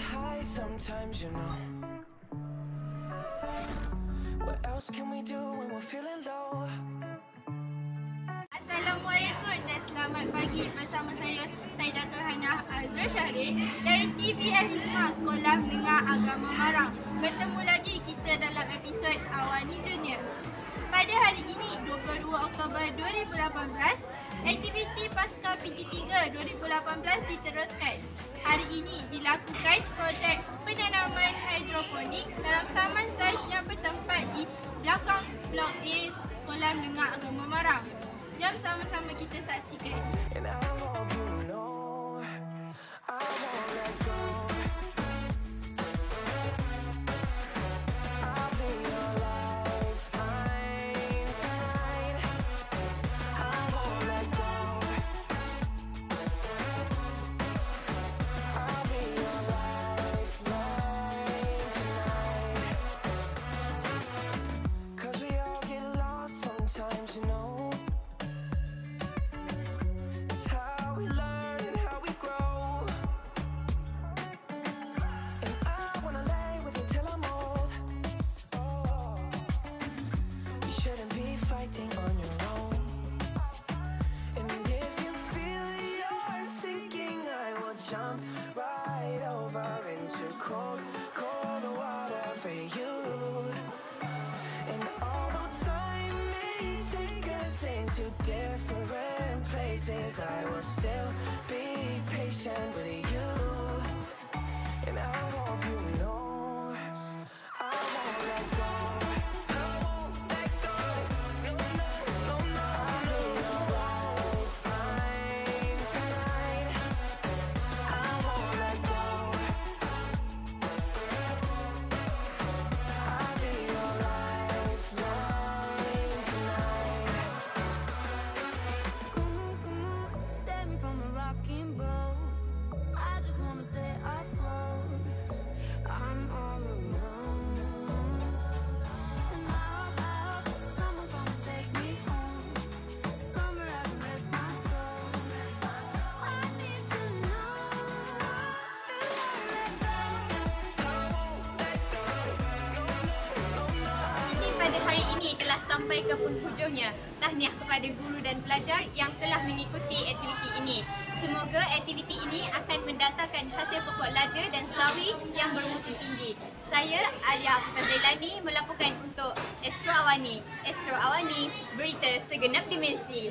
way sometimes, you know. What else can we do when we're feeling low? Assalamualaikum dan selamat pagi bersama saya Dato' Hana Azra Syarif dari TVS Hikmah Sekolah Menengah Agama Marang. Bertemu lagi kita dalam episod Awani Junior. Pada hari ini 22 Oktober 2018, aktiviti Pasca PT3 2018 diteruskan. Dilakukan projek penanaman hidroponik dalam taman saiz yang bertempat di belakang Blok A Sekolah Menengah Agama Marang. Jom sama-sama kita saksikan. Right over into cold, cold water for you. And although time may take us into different places, I will still be patient with you. And I pada hari ini telah sampai ke penghujungnya. Tahniah kepada guru dan pelajar yang telah mengikuti aktiviti ini. Semoga aktiviti ini akan mendatangkan hasil pokok lada dan sawi yang bermutu tinggi. Saya Alia Fazilani melaporkan untuk Astro Awani. Astro Awani, berita segenap dimensi.